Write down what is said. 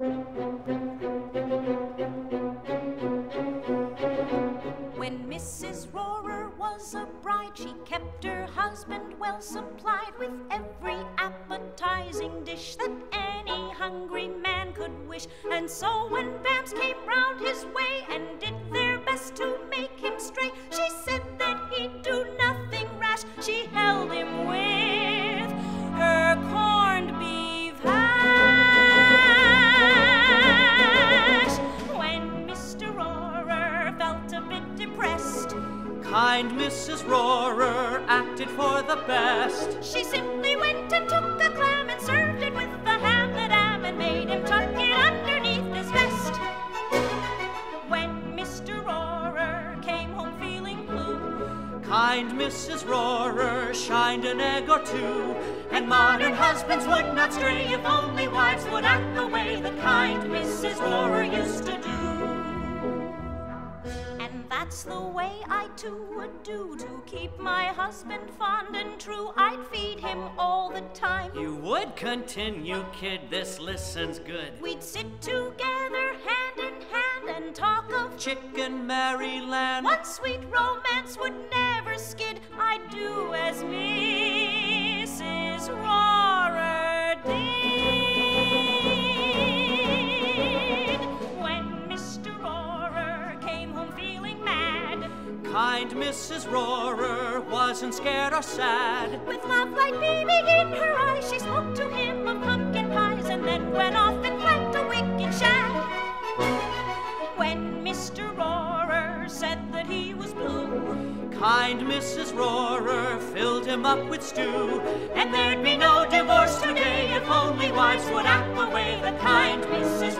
When Mrs. Rorer was a bride, she kept her husband well supplied with every appetizing dish that any hungry man could wish. And so when Babs came round his way and did their best to Kind Mrs. Rorer acted for the best. She simply went and took the clam and served it with the ham that am and made him tuck it underneath his vest. When Mr. Rorer came home feeling blue, Kind Mrs. Rorer shined an egg or two, and modern husbands would not stray if only wives would act the way the kind Mrs. Rorer too would do to keep my husband fond and true. I'd feed him all the time. You would continue, kid, this listens good. We'd sit together hand in hand and talk of Chicken Maryland. What sweet romance would never skid? I'd do as Mrs. Kind Mrs. Rorer wasn't scared or sad. with love like beaming in her eyes, she spoke to him of pumpkin pies and then went off and plant a wicked shad. When Mr. Rorer said that he was blue, Kind Mrs. Rorer filled him up with stew, and there'd be no divorce today if only wives would act the way the kind Mrs.